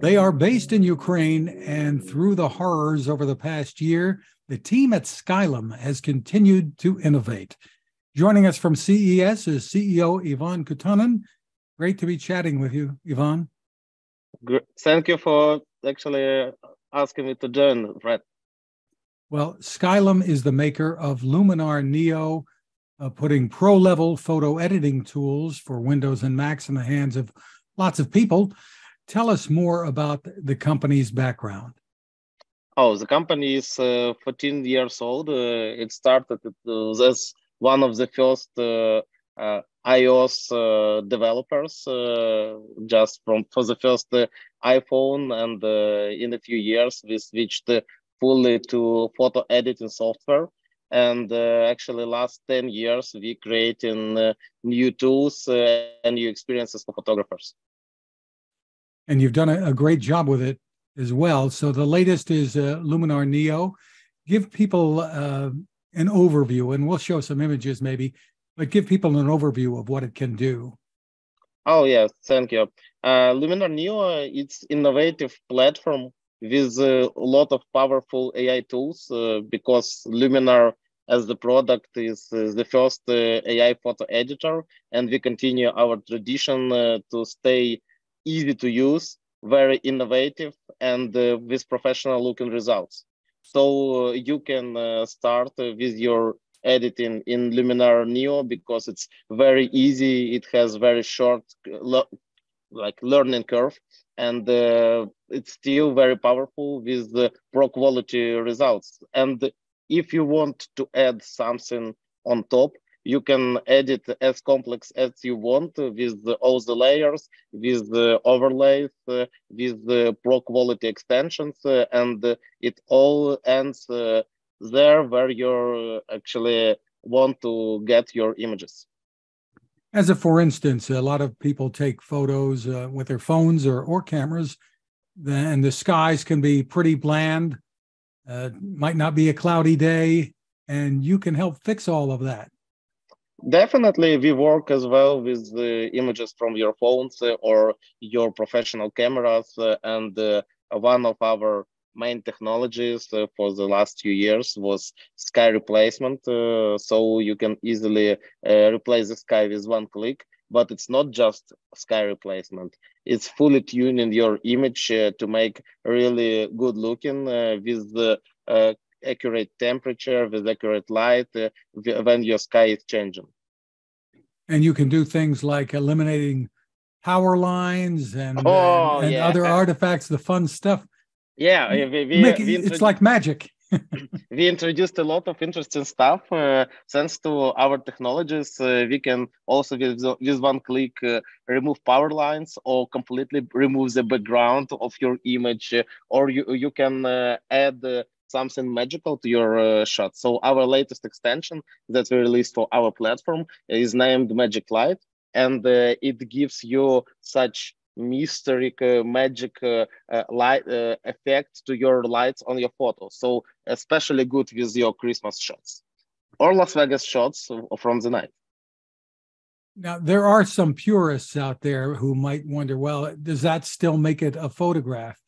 They are based in Ukraine, and through the horrors over the past year, the team at Skylum has continued to innovate. Joining us from CES is CEO Ivan Kutanin. Great to be chatting with you, Ivan. Thank you for actually asking me to join, Fred. Well, Skylum is the maker of Luminar Neo, uh, putting pro level photo editing tools for Windows and Macs in the hands of lots of people. Tell us more about the company's background. Oh, the company is uh, 14 years old. Uh, it started as one of the first uh, uh, iOS uh, developers, just from for the first iPhone, and in a few years we switched fully to photo editing software and uh, actually last 10 years we creating uh, new tools uh, and new experiences for photographers and you've done a, a, great job with it as well. So the latest is uh, luminar neo. Give people uh, an overview and we'll show some images maybe but give people an overview of what it can do. Oh yes thank you. Uh, luminar neo it's innovative platform with a lot of powerful AI tools uh, because Luminar as the product is, is the first uh, AI photo editor, and we continue our tradition uh, to stay easy to use, very innovative, and uh, with professional looking results. So uh, you can uh, start with your editing in Luminar Neo because it's very easy. It has very short like learning curve and uh, it's still very powerful with the pro quality results and if you want to add something on top you can edit as complex as you want with all the layers with the overlays uh, with the pro quality extensions uh, and it all ends uh, there where you actually want to get your images as a for instance, a lot of people take photos uh, with their phones or, or cameras, and the skies can be pretty bland. Uh, might not be a cloudy day, and you can help fix all of that. Definitely, we work as well with the images from your phones uh, or your professional cameras, uh, and uh, one of our main technologies for the last few years was sky replacement. So you can easily replace the sky with one click. But it's not just sky replacement. It's fully tuning your image uh, to make really good looking uh, with the uh, accurate temperature, with accurate light when your sky is changing. And you can do things like eliminating power lines and, oh, and, and yeah. other artifacts, the fun stuff yeah, we, we, Make, we it's like magic. we introduced a lot of interesting stuff. Uh, thanks to our technologies, uh, we can also with, with one click uh, remove power lines or completely remove the background of your image, uh, or you you can uh, add uh, something magical to your shot. So our latest extension that we released for our platform is named Magic Light, and it gives you such mysteric uh, magic uh, uh, light uh, effect to your lights on your photo. So especially good with your Christmas shots or Las Vegas shots from the night. Now there are some purists out there who might wonder, well, does that still make it a photograph?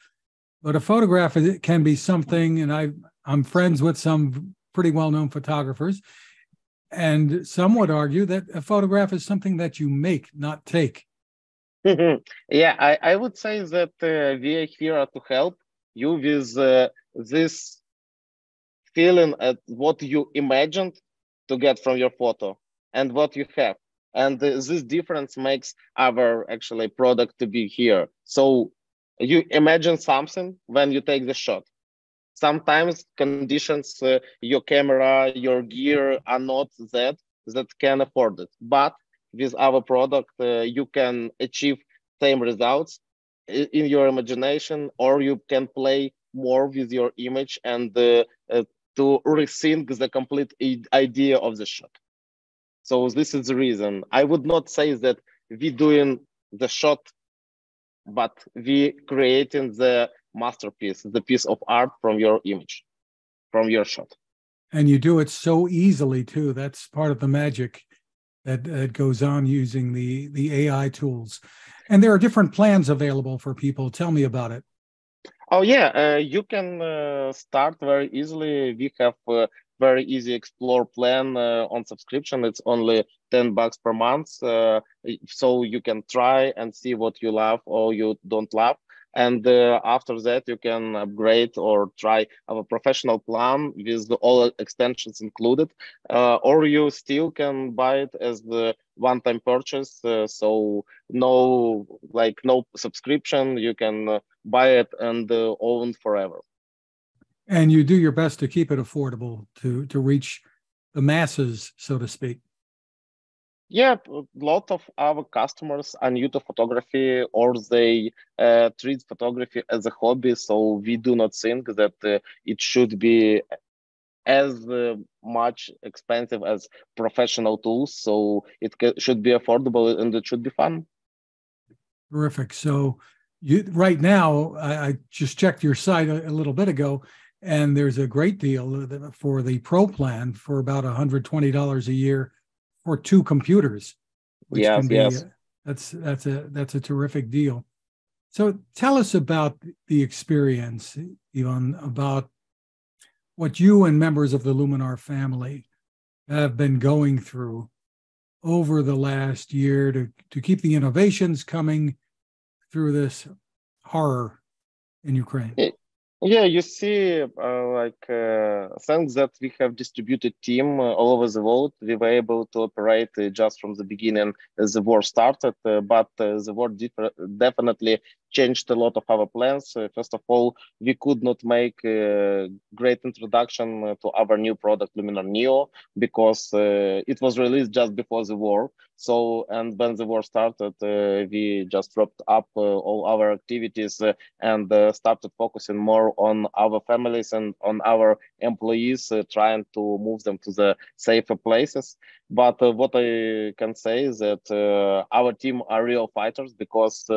But a photograph can be something, and I I'm friends with some pretty well-known photographers, and some would argue that a photograph is something that you make, not take. yeah, I, I would say that uh, we are here to help you with uh, this feeling at what you imagined to get from your photo and what you have. And uh, this difference makes our actually product to be here. So you imagine something when you take the shot. Sometimes conditions, uh, your camera, your gear are not that that can afford it. But with our product, uh, you can achieve same results in your imagination, or you can play more with your image and uh, uh, to rethink the complete idea of the shot. So this is the reason. I would not say that we doing the shot, but we creating the masterpiece, the piece of art from your image, from your shot. And you do it so easily too. That's part of the magic that, that goes on using the the AI tools. And there are different plans available for people. Tell me about it. Oh yeah, uh, you can uh, start very easily. We have very easy explore plan uh, on subscription. It's only ten bucks per month, uh, so you can try and see what you love or you don't love and uh, after that you can upgrade or try our professional plan with all extensions included uh, or you still can buy it as the one-time purchase uh, so no like no subscription. You can uh, buy it and uh, own forever. And you do your best to keep it affordable to to reach the masses so to speak yeah, a lot of our customers are new to photography or they uh, treat photography as a hobby. So we do not think that uh, it should be as uh, much expensive as professional tools. So it should be affordable and it should be fun. Terrific. So you right now, I, I just checked your site a, a, little bit ago, and there's a great deal for the pro plan for about $120 a year for two computers, which yes, can be yes. that's that's a that's a terrific deal. So tell us about the experience, Ivan, about what you and members of the Luminar family have been going through over the last year to, to keep the innovations coming through this horror in Ukraine. Yeah, you see, uh, like uh, thanks that we have distributed team uh, all over the world, we were able to operate uh, just from the beginning as the war started. Uh, but uh, the war definitely changed a lot of our plans. first of all, we could not make great introduction to our new product Luminar Neo because it was released just before the war. So, and when the war started, we just dropped up all our activities and started focusing more on our families and on our employees, uh, trying to move them to the safer places. But uh, what I can say is that uh, our team are real fighters because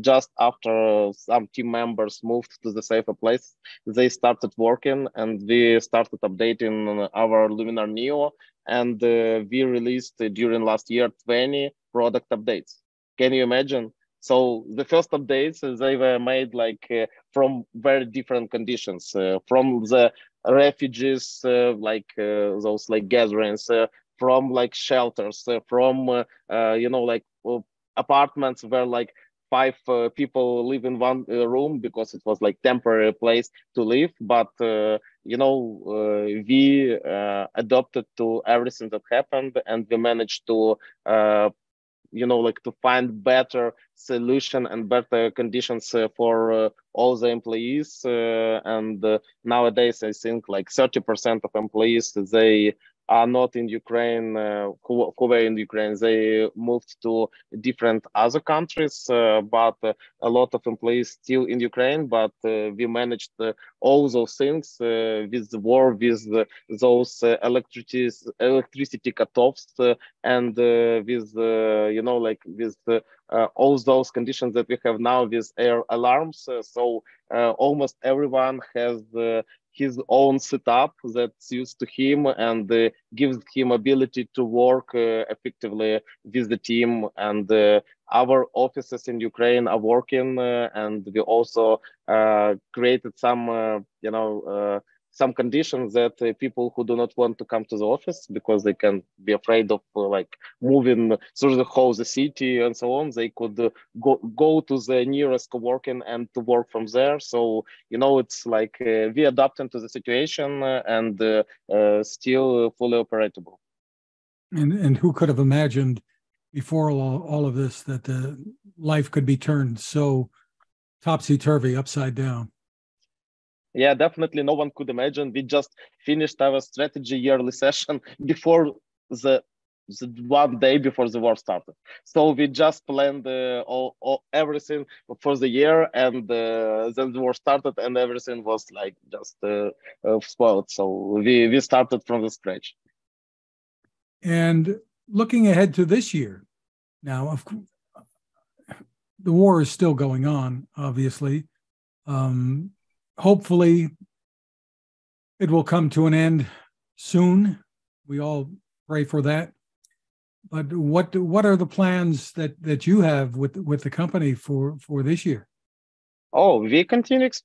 just after some team members moved to the safer place, they started working and we started updating our Luminar Neo and uh, we released uh, during last year 20 product updates. Can you imagine? So the first updates uh, they were made like uh, from very different conditions, uh, from the refugees, uh, like those like gatherings, from like shelters, from you know like apartments where like five people live in one room because it was like temporary place to live. But you know we adopted to everything that happened, and we managed to you know like to find better solution and better conditions uh, for uh, all the employees uh, and uh, nowadays i think like 30% of employees they are not in Ukraine, uh, who, who, were in Ukraine. They moved to different other countries, uh, but uh, a lot of employees still in Ukraine. But uh, we managed uh, all those things uh, with the war, with those electricity electricity cutoffs, and with you know like with all those conditions that we have now with air alarms. so almost everyone has his own setup that's used to him and uh, gives him ability to work uh, effectively with the team. And uh, our offices in ukraine are working uh, and we also uh, created some uh, you know some conditions that uh, people who do not want to come to the office because they can be afraid of uh, like moving through the whole the city and so on they could uh, go go to the nearest co-working and to work from there. So you know it's like uh, we adapting to the situation uh, and uh, still fully operable. And and who could have imagined before all, all of this that life could be turned so topsy-turvy upside down yeah definitely no one could imagine. We just finished our strategy yearly session before the, the one day before the war started. So we just planned uh, all, all, everything for the year and uh, then the war started and everything was like just uh, uh, spoiled. So we we started from the scratch. And looking ahead to this year now of the war is still going on obviously. Um, hopefully it will come to an end soon. We all pray for that. but what what are the plans that that you have with with the company for for this year? Oh, we continue ex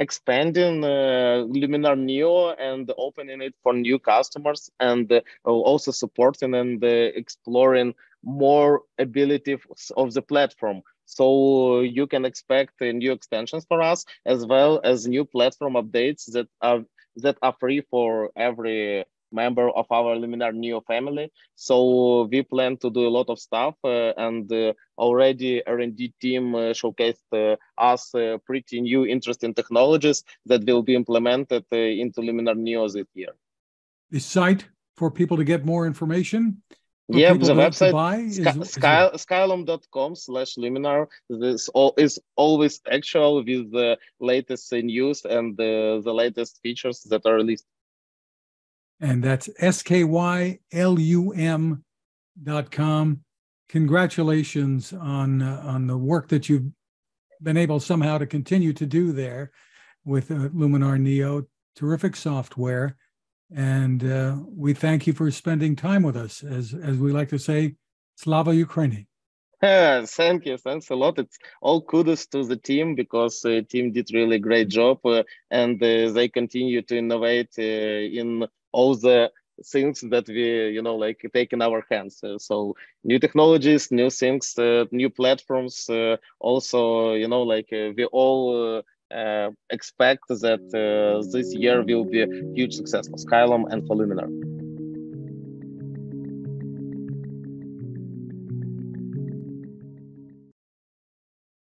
expanding uh, Luminar Neo and opening it for new customers, and uh, also supporting and uh, exploring more ability of the platform. So you can expect new extensions for us, as well as new platform updates that are that are free for every member of our Luminar Neo family. So we plan to do a lot of stuff uh, and uh, already R&D team uh, showcased uh, us uh, pretty new interesting technologies that will be implemented uh, into Luminar Neo this year. The site for people to get more information? Yeah, the website sky, skylum.com slash luminar this all is always actual with the latest news and the, the latest features that are released and that's S-K-Y-L-U-M dot com. Congratulations on, uh, on the work that you've been able somehow to continue to do there with uh, Luminar Neo. Terrific software. And uh, we thank you for spending time with us. As, as we like to say, Slava Ukraini. Yeah, thank you. Thanks a lot. It's all kudos to the team because the uh, team did really great job uh, and uh, they continue to innovate uh, in all the things that we you know like take in our hands uh, so new technologies new things new platforms also you know like we all expect that uh, this year will be huge success for skylum and for luminar